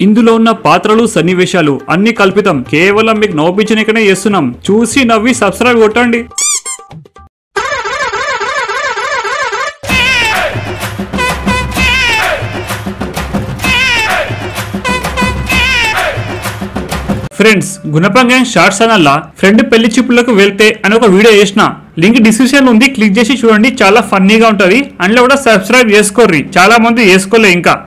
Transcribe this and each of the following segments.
ఇందులో ఉన్న పాత్రలు సన్నివేశాలు అన్ని కల్పితం. కేవలం మీకు నవ్వించనికనే చేస్తున్నాం. చూసి నవ్వి సబ్స్క్రైబ్ కొట్టండి. ఫ్రెండ్స్ గుణపం గ్యాంగ్ షార్ట్స్ ఛానల్ ఫ్రెండ్ పెళ్ళి చూపులకు వెళ్తే అని ఒక వీడియో చేసిన. లింక్ డిస్క్రిప్షన్ ఉంది. క్లిక్ చేసి చూడండి. చాలా ఫన్నీగా ఉంటది. అందులో కూడా సబ్స్క్రైబ్ చేసుకోర్రి. చాలా మంది చేసుకోలే ఇంకా.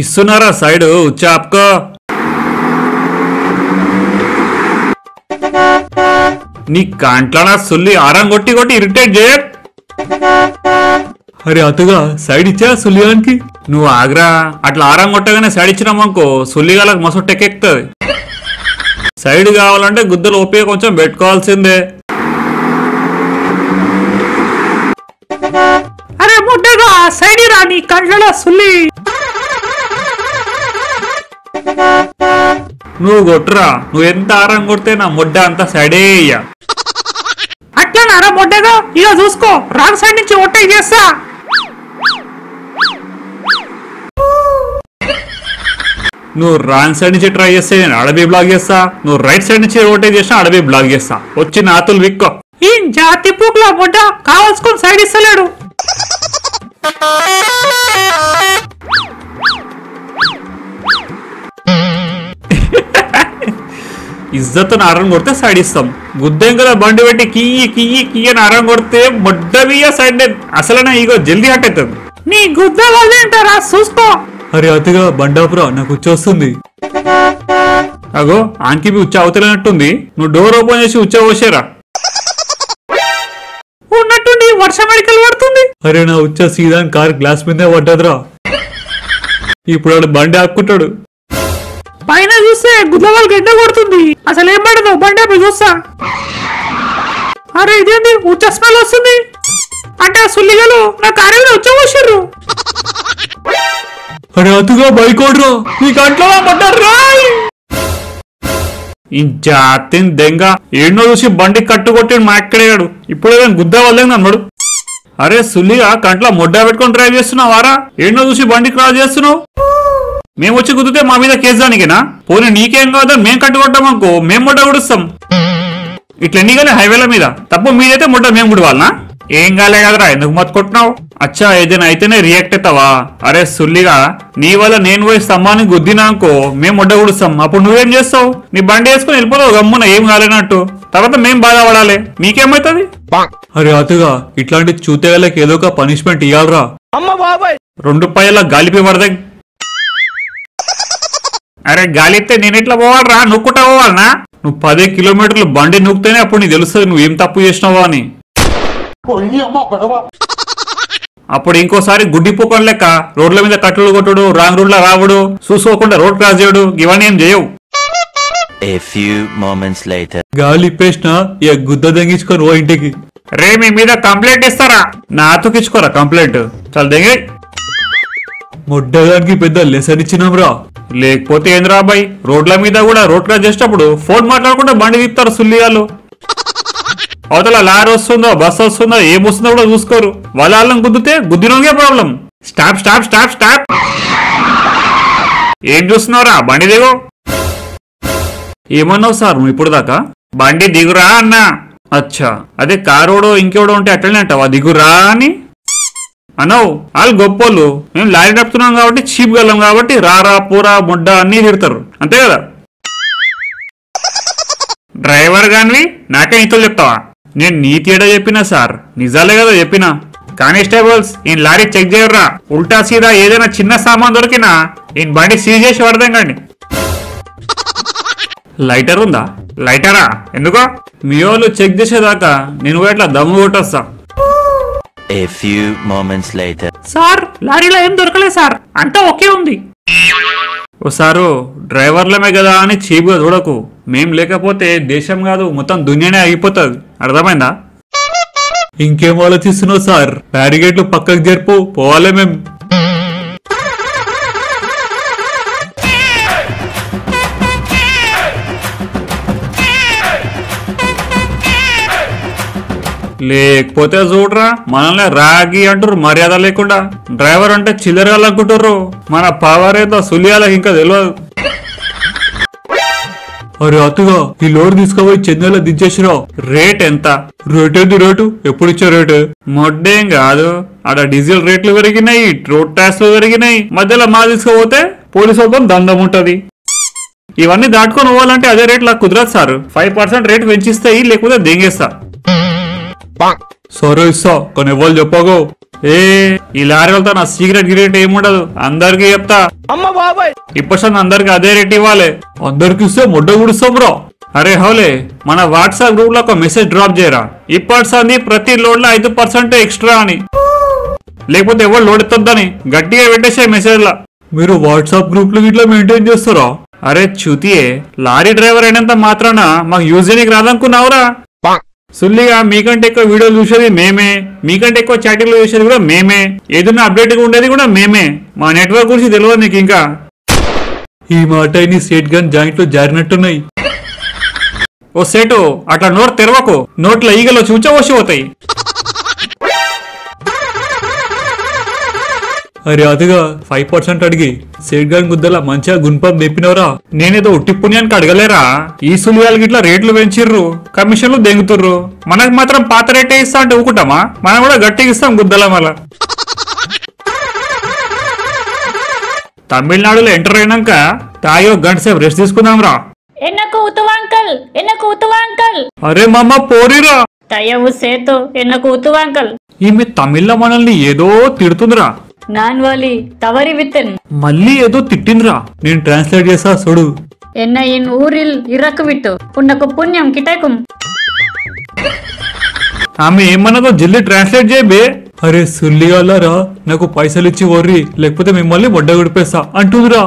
ఇస్తున్నారా సైడ్? చాప్కో నీ కాంట్లనా సుల్లి ఆరం కొట్టి కొట్టి ఇరిటేట్ చేయ. అరే అతుగా సైడ్ ఇచ్చా సుల్లిగానికి నువ్వు ఆగ్రా అట్లా ఆరం కొట్టగానే సైడ్ ఇచ్చినామనుకో సుల్లిగాలకు మస్తు టెక్కెక్కుతుంది. సైడ్ కావాలంటే గుద్దలు ఓపిక కొంచెం పెట్టుకోవాల్సిందే. అరే ముట్టగా సైడ్ రా నీ కండ్లలో సుల్లి. నువ్వు కొట్టురా. నువ్వు ఎంత ఆరం కొడితే నా ముడ్డ అంతా సైడే అయ్యా. అట్లా అరే ముట్టగా ఇక చూసుకో. రాంగ్ సైడ్ నుంచి ఒట్టే చేస్తా. నువ్వు రాంగ్ సైడ్ నుంచి ట్రై చేస్తే నేను అడవి బ్లాక్ చేస్తా. నువ్వు రైట్ సైడ్ నుంచి రోటేట్ చేసినా అడవి బ్లాక్ చేస్తా. వచ్చి నాతులు విక్కో. ఈ జాతి పూకుల ముట్ట కావాల్సుకొని సైడ్ ఇస్తలేడు. ఇజ్జత్ నారం కొడితే సైడ్ ఇస్తాం. గుద్దెం కదా బండి పెట్టి కియ్యి కియ్యి కియ్యి నారం కొడితే మొడ్డవియ సైడ్ అసలనే ఇగో జల్దీ హట్టవుతుంది నీ గుద్ద వాళ్ళేంటారా చూసుకో. అరే అతిగా బండాపురా నాకు వచ్చేస్తుంది అగో ఆంకి ఉచ్చ అవతలనట్టుంది నువ్వు డోర్ ఓపెన్ చేసి ఉచ్చ పోసేరా. ఉన్నట్టుండి వర్షం అడికలు పడుతుంది? అరే నా ఉచ్చ సీదా కార్ గ్లాస్ మీదే పడ్డదిరా. ఇప్పుడు వాడు బండి ఆపుకుంటాడు. పైన చూస్తే గుద్ద వాళ్ళకి కొడుతుంది. అసలు ఏం పడదు బండి ఆపి చూస్తా. అరే ఇదేంటి ఉచ్చ స్మెల్ వస్తుంది. అంటే ఆ సుల్లిగలు నా కారు మీద అరే అతుగా బైక్ ఓడరు నీ కంట్లో పడ్డారు జాతిని దెంగ ఎన్నో చూసి బండి కట్టుకొట్టి మా ఎక్కడేగాడు ఇప్పుడు ఏదైనా గుద్ద వల్లేదు అన్నాడు. అరే సుల్లిగా కంట్లో మొడ్డా పెట్టుకొని డ్రైవ్ చేస్తున్నావారా? ఎన్నో చూసి బండి క్రాస్ చేస్తున్నావు? మేము వచ్చి కుదిరితే మా మీద కేసు దానికేనా? పోనీ నీకేం కాదా మేము కట్టుకుంటామనుకో మేము ముడ్డ గుడుస్తాం ఇట్లా ఎన్ని కానీ హైవేల మీద? తప్పు మీదైతే ముడ్డ మేము గుడవాలనా ఏం కాలే కదరా ఎందుకు మత్తుకుంటున్నావు అచ్చా ఏదైనా అయితేనే రియాక్ట్ అవుతావా? అరే సుల్లిగా నీ వల్ల నేను పోయి స్తంభాన్ని గుద్దినాకో మేము ముడ్డ గుడుస్తాం అప్పుడు నువ్వేం చేస్తావు? నీ బండి వేసుకుని వెళ్ళిపోతావు గమ్మున ఏం కాలేనట్టు. తర్వాత మేం బాధపడాలి. మీకేమవుతుంది అరే అతుగా ఇట్లాంటి చూతేగాలకి ఏదో ఒక పనిష్మెంట్ ఇవ్వాలరా రెండు పైల గాలిపి పడదే అరే గాలి ఇస్తే నేను ఎట్లా పోవాలరా? నొక్కుంటా పోవాలనా? నువ్వు పదే కిలోమీటర్లు బండి నొక్కితేనే అప్పుడు నీకు తెలుస్తుంది నువ్వు ఏం తప్పు చేసినావా అని. అప్పుడు ఇంకోసారి గుడ్డి పూకొని లెక్క రోడ్ల మీద కట్టలు కొట్టుడు రాంగ్ రోడ్ల రావుడు చూసుకోకుండా రోడ్ క్రాస్ చేయడు ఇవన్నీ ఏం చేయవు. A few moments later. గాలి ఇక గుద్ద దెంగించుకొని ఓ ఇంటికి. రే మీ మీద కంప్లైంట్ ఇస్తారా? నా అతుకిచ్చుకోరా కంప్లైంట్. చాలా దెంగే ముడ్డగానికి పెద్ద లెసన్ ఇచ్చినాం రా లేకపోతే ఏంద్రా అబ్బాయి రోడ్ల మీద కూడా రోడ్ క్రాస్ చేసేటప్పుడు ఫోన్ మాట్లాడకుండా బండి తిప్పుతారు సుల్లియాలు అవతల లారీ వస్తుందో బస్ వస్తుందో ఏమొస్తుందో కూడా చూసుకోరు. వాళ్ళ వాళ్ళని గుద్దితే గుద్దినోగే problem stop stop stop stop ఏం చూస్తున్నావురా? బండి దిగు. ఏమన్నావు సార్ నువ్వు ఇప్పుడు దాకా? బండి దిగురా అన్నా. అచ్చా. అదే కారోడో ఇంకెవడో ఉంటే అట్లనే అంటావా? దిగురా అని? అనవు వాళ్ళు గొప్పోళ్ళు. మేము లారీ నడుపుతున్నాం కాబట్టి చీప్ గల్లం కాబట్టి రారా పూరా ముడ్డ అన్నీ తిడతారు. అంతే కదా? డ్రైవర్ గానివి నాకే నీతో చెప్తావా? నేను నీతి ఏడా చెప్పినా సార్? నిజాలే కదా చెప్పినా. కానిస్టేబుల్స్ ఈయన లారీ చెక్ చేయర్రా. ఉల్టా సీదా ఏదైనా చిన్న సామాన్ దొరికినా ఈయన బండి సీజ్ చేసి పడదాం కండి లైటర్ ఉందా? లైటరా? ఎందుకో? మీ వాళ్ళు చెక్ చేసేదాకా నేను కూడా ఇట్లా దమ్ము కొట్టొస్తా. A few moments later. Sir లారీలో ఏం దొరకలేదు సార్. అంతా ఒకే ఉంది. ఓసారు డ్రైవర్లమే కదా అని చీపుగా చూడకు. మేం లేకపోతే దేశం కాదు మొత్తం దునియానే అయిపోతుంది అర్థమైందా? ఇంకేం ఆలోచిస్తున్నావు సార్? బ్యారిగేట్లు పక్కకు జరుపు పోవాలే మేం. లేకపోతే చూడరా మనల్ని రాగి అంటారు మర్యాద లేకుండా. డ్రైవర్ అంటే చిల్లరగాలనుకుంటారు మన పవర్ ఏదో సులియాలకు ఇంకా తెలియదు అరే అతుగా ఈ లోడ్ తీసుకుపోయి చెన్నైలో దించేసిరావు రేట్ ఎంత? రేట్ ఏంది రేటు? ఎప్పుడు ఇచ్చే రేటు? మొడ్డేం కాదు. ఆడ డీజిల్ రేట్లు పెరిగినాయి రోడ్ ట్యాక్స్లు పెరిగినాయి. మధ్యలో మా తీసుకుపోతే పోలీసు వాళ్ళతో దండం ఉంటది. ఇవన్నీ దాటుకొని పోవాలంటే అదే రేట్ నాకు కుదరదు సార్. ఫైవ్ పర్సెంట్ రేట్ పెంచిస్తాయి లేకపోతే దెంగేస్తా. సరే ఇస్తా కొన్ని ఎవరు చెప్పగో ఏ ఈ లారీలతో నా సీక్రెట్ గిరెట్ ఏముండదు? అందరికీ చెప్తా. ఇప్పుడు అందరికి అదే రేట్ ఇవ్వాలి. అందరికి ఇస్తే ముడ్డ గుడిస్తాం బ్రో. అరే హౌలే మన వాట్సాప్ గ్రూప్లో ఒక మెసేజ్ డ్రాప్ చేయరా? ఇప్పటి ప్రతి లోడ్లో ఐదు పర్సెంట్ ఎక్స్ట్రా అని. లేకపోతే ఎవరు లోడ్ ఎత్తొద్దని గట్టిగా పెట్టేసే మెసేజ్ లా మీరు వాట్సాప్ గ్రూప్లో ఇట్లా మెయింటైన్ చేస్తారా? అరే చ్యుతియే లారీ డ్రైవర్ అయినంత మాత్రాన మాకు యూజ్ చేయడానికి రాదనుకున్నావురా. సుల్లిగా మీకంటే ఎక్కువ వీడియోలు చూసేది మేమే. మీకంటే ఎక్కువ చాటింగ్లు చూసేది కూడా మేమే. ఏదైనా అప్డేట్గా ఉండేది కూడా మేమే. మా నెట్వర్క్ గురించి తెలియదు నీకు ఇంకా. ఈ మాట నీ సేట్ గన్ జాయింట్లో జారినట్టున్నాయి. ఓ సేటు అట్లా నోరు తెరవకు. నోట్ల ఈగలో చూచవసి పోతాయి. అరే అదిగా ఫైవ్ పర్సెంట్ అడిగి. సేట్ గన్ గుద్దల మంచిగా గుణపం తెప్పినవరా నేనేదో ఉట్టి పుణ్యానికి అడగలేరా? ఈ సులియాలకి ఇట్లా రేట్లు పెంచిర్రు కమిషన్లు దెంగుతుర్రు. మనకు మాత్రం పాత రేటే ఇస్తా అంటే ఊకుంటామా? మనం కూడా గట్టిగా ఇస్తాం గుద్దల మళ్ళా. తమిళనాడులో ఎంటర్ అయినాక తాయో గంట సేపు రెస్ట్ తీసుకుందాం రా ఎన్నకు ఎన్నకు అరే మమ్మ పోరిరా. తయవు సేతు ఎన్నకు ఉతువ అంకల్? ఈమె తమిళ మనల్ని ఏదో తిడుతుందిరా. నాన్ వాలి తవరి విత్తన్. మళ్ళీ ఏదో తిట్టిందిరా. నేను ట్రాన్స్లేట్ చేస్తా చూడు. ఎన్న ఇన్ ఊరిల్ ఇరకు విట్టు. ఉన్నకు పుణ్యం కిటకుం. ఆమె ఏమన్నదో జల్లి ట్రాన్స్లేట్ చేయబే అరే సుల్లిగాలారా నాకు పైసలు ఇచ్చి వర్రి లేకపోతే మిమ్మల్ని మొడ్డ గుడిపేస్తా అంటుందిరా.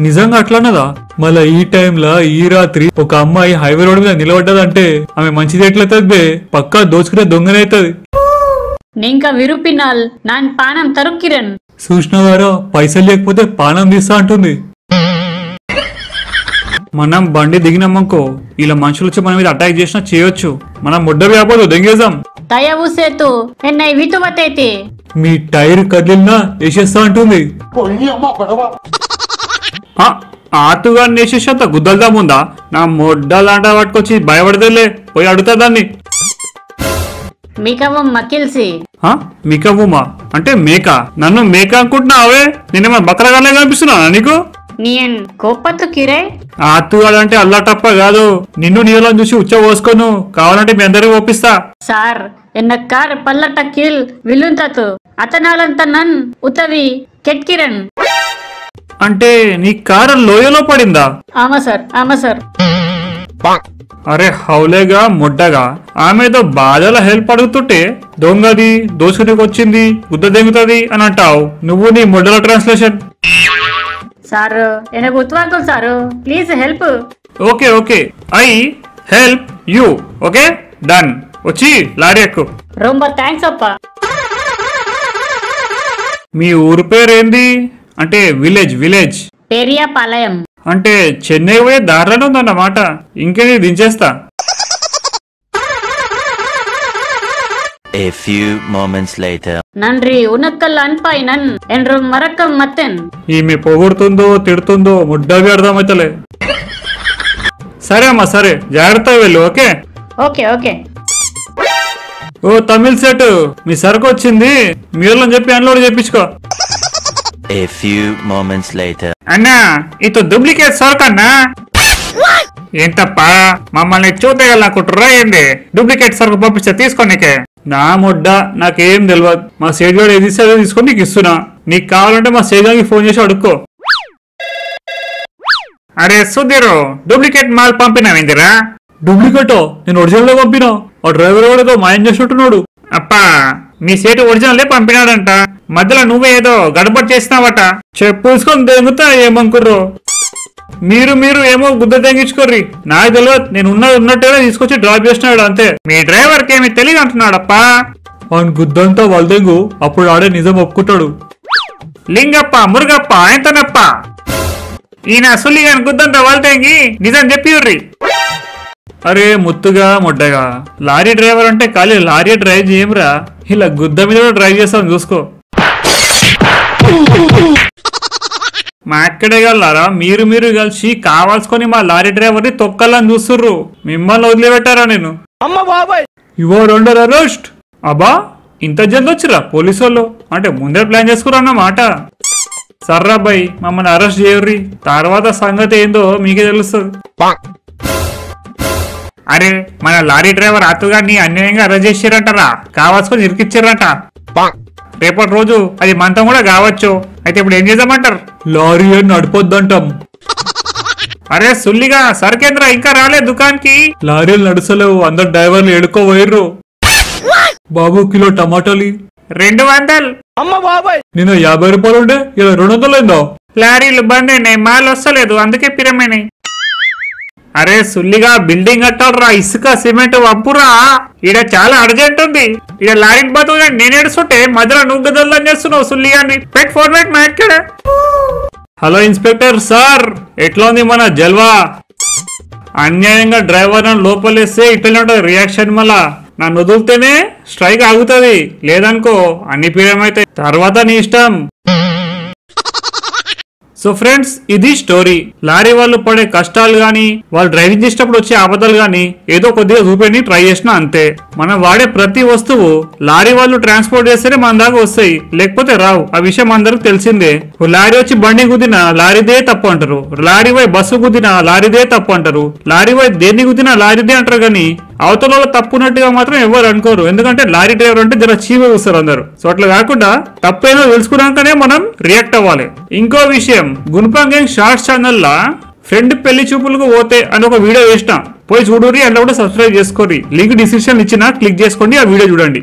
నిజంగా అట్లన్నదా? మళ్ళా ఈ టైంలో ఈ రాత్రి ఒక అమ్మాయి హైవే రోడ్ మీద నిలబడ్డదంటే ఆమె మంచిది ఎట్లయితుంది బే? పక్కా దోచుకునే దొంగనైతది నింక విరుపినాల్ నాన్ పానం తరుక్కిరన్. చూసినవారా పైసలు లేకపోతే పానం తీస్తా అంటుంది. మనం బండి దిగినామనుకో ఇలా మనుషులు వచ్చి మన మీద అటాక్ చేసినా చేయొచ్చు. మనం ముడ్డ వ్యాపారం దెంగేద్దాం తయవు సేతు ఎన్న వితువతైతే మీ టైర్ కదిలినా వేసేస్తా అంటుంది. ఆ, ఆతుగా నేసేసేంత గుద్దలుదా ముందా నా మొడ్డలాంట పట్టుకొచ్చి భయపడదేలే పోయి అడుగుతా దాన్ని. మికవం మకిల్సి ఆ, మికవుమా అంటే మేక? నన్ను మేక అనుకుంటున్నావే? నేనేమో బక్కరగానే కనిపిస్తున్నా నీకు? నీయన్ కోపత్తు కిరే. ఆతుగాడంటే అల్లాటప్ప కాదు. నిన్ను నీళ్ళని చూసి ఉచ్చ పోసుకోను. కావాలంటే మీ అందరికి ఒప్పిస్తా. సార్ ఎన్న కార్ పల్లట కీల్ విలుంతతు. అతనాలంత నన్ ఉతవి కెట్కిరన్. అంటే నీ కారు లోయలో పడిందా? ఆమా సార్ ఆమా సార్. అరే హౌలేగా ముడ్డగా ఆమెతో బాధల హెల్ప్ అడుగుతుంటే దొంగది దోసుకునికి వచ్చింది గుద్ద దెంగుతుంది అని అంటావు. నువ్వు నీ ముడ్డల ట్రాన్స్లేషన్. సార్ ఎనకు ఉత్వాంకులు sir. Please help. Okay okay. I help you okay? Done. వచ్చి లారీ ఎక్కు. రొంబ థ్యాంక్స్ అప్ప. మీ ఊరు పేరు ఏంది అంటే విలేజ్ విలేజ్. పెరియా పాలయం అంటే చెన్నై పోయే దారిలోనే ఉందన్నమాట ఇంకేది దించేస్తా A few moments later. நன்றி உனக்கல் அன்பாய் நன் என்றும் மறக்க மத்தன் ఈమె పొగుడుతుందో తిడుతుందో ముడ్డవి అర్థమైతలే సరే అమ్మా సరే జాగ్రత్తగా వెళ్ళు ఓకే ఓకే ఓకే ఓ తమిళ్ సెట్ మీ సరుకు వచ్చింది మీరు చెప్పి unload చేపించుకో A few moments later. అన్నా ఇది డూప్లికేట్ సరుకు అన్నా. ఏంటప్పా మమ్మల్ని చూడగలనుకుంటురా ఏంది? డూప్లికేట్ సరుకు పంపిస్తే తీసుకోనికే నా ముడ్డ నాకేం తెలియదు మా సేజ్ గారు ఏది ఇస్తే తీసుకొని నీకు ఇస్తున్నా. నీకు కావాలంటే మా సేజ్ గారికి ఫోన్ చేసి అడుక్కో. అరే సుధీరు డూప్లికేట్ మాల్ పంపినావేందిరా డూప్లికేటో నేను ఒరిజినల్ పంపినా? ఆ డ్రైవర్ కూడా ఏదో మాయం చేసినట్టున్నాడు. అప్పా మీ సేటు ఒరిజినలే పంపినాడంట. మధ్యలో నువ్వే ఏదో గడబడి చేసినావట. చెప్పుకొని దెంగుతా ఏమనుకుర్రు? మీరు మీరు ఏమో గుద్ద తెంగించుకోర్రి. నాకు తెలియదు నేను ఉన్నది ఉన్నట్టుగా తీసుకొచ్చి డ్రాప్ చేసినాడు అంతే. మీ డ్రైవర్కి ఏమి తెలియదు అంటున్నాడప్పా. అవును గుద్దంతా వాళ్ళదెంగు అప్పుడు ఆడే నిజం ఒప్పుకుంటాడు. లింగప్ప మురుగప్ప ఆయనతోనప్ప. ఈయన సుల్లిగాని గుద్దంతా వాళ్ళతెంగి నిజం చెప్పిర్రి. అరే ముత్తుగా ముడ్డగా. లారీ డ్రైవర్ అంటే ఖాళీ లారీ డ్రైవ్ చేయమురా. ఇలా గుద్ద మీద కూడా డ్రైవ్ చేస్తాం చూసుకో. మా అక్కడే గల్లారా మీరు మీరు కలిసి కావాల్సుకొని మా లారీ డ్రైవర్ని తొక్కాలని చూస్తుర్రు. మిమ్మల్ని వదిలిపెట్టారా నేను? ఇవో రెండో అరెస్ట్ అబ్బా ఇంత జల్ది వచ్చిరా పోలీసు వాళ్ళు అంటే ముందే ప్లాన్ చేసుకురా అన్నమాట సర్రా బాయ్ మమ్మల్ని అరెస్ట్ చేయర్రి. తర్వాత సంగతి ఏందో మీకే తెలుస్తుంది. అరే మన లారీ డ్రైవర్ అతుగాన్ని అన్యాయంగా అరెస్ట్ చేసిరంటారా కావాల్సుకొని ఇరికిచ్చారంట రేపటి రోజు అది మంతం కూడా కావచ్చు. అయితే ఇప్పుడు ఏం చేద్దామంటారు? లారీ అని నడిపొద్దంటాం. అరే సుల్లిగా సరికేంద్ర ఇంకా రాలే దుకాన్కి. లారీలు నడుసలేవు అందరు డ్రైవర్లు ఎడుకోపోయిర్రు బాబు కిలో టమాటాలు. రెండు వందలు. నిన్న యాభై రూపాయలు ఉండే ఇలా రెండు వందలు అయిందో? లారీలు బంద్ అయినాయి మాల్ వస్తలేదు అందుకే పిరమైనాయి అరే సుల్లిగా బిల్డింగ్ కట్టాలరా ఇసుక సిమెంట్ వంపురా. ఈడ చాలా అర్జెంట్ ఉంది. ఈడ లారీకి బతుకు నేను ఏడుస్తుంటే మధ్యలో నువ్వు గదల్లని చేస్తున్నావు సుల్లిగాని పెట్ ఫోన్ పెట్ మా హలో ఇన్స్పెక్టర్ సార్ ఎట్లా ఉంది మన జల్వా? అన్యాయంగా డ్రైవర్ లోపలేస్తే ఇట్లనే ఉంటుంది రియాక్షన్ మళ్ళా. నన్ను వదిలితేనే స్ట్రైక్ ఆగుతుంది. లేదనుకో అన్ని పీరియడ్ తర్వాత నీ ఇష్టం. సో ఫ్రెండ్స్ ఇది స్టోరీ లారీ వాళ్ళు పడే కష్టాలు గాని వాళ్ళు డ్రైవింగ్ చేసేటప్పుడు వచ్చే ఆపదలు గాని ఏదో కొద్దిగా చూపెట్టి ట్రై చేసినా అంతే. మనం వాడే ప్రతి వస్తువు లారీ వాళ్ళు ట్రాన్స్పోర్ట్ చేస్తేనే మన దాకా వస్తాయి. లేకపోతే రావు. ఆ విషయం అందరికి తెలిసిందే. ఓ లారీ వచ్చి బండి కుదినా లారీదే తప్పు అంటారు. లారీ పోయి బస్సు కుదినా లారీదే తప్పు అంటారు. లారీ పోయి దేన్ని కుదినా లారీదే అంటారు కానీ అవతల వాళ్ళు తప్పున్నట్టుగా మాత్రం ఎవరు అనుకోరు. ఎందుకంటే లారీ డ్రైవర్ అంటే జర చీమే చూస్తారు అందరు. సో అట్లా కాకుండా తప్పేదో తెలుసుకున్నాకనే మనం రియాక్ట్ అవ్వాలి. ఇంకో విషయం గున్పాంగ్ గ్యాంగ్ షార్ట్స్ ఛానల్ లా ఫ్రెండ్ పెళ్ళి చూపులకు పోతే అని ఒక వీడియో వేసిన పోయి చూడు అందులో కూడా సబ్స్క్రైబ్ చేసుకోరి లింక్ డిస్క్రిప్షన్ ఇచ్చిన క్లిక్ చేసుకోండి ఆ వీడియో చూడండి.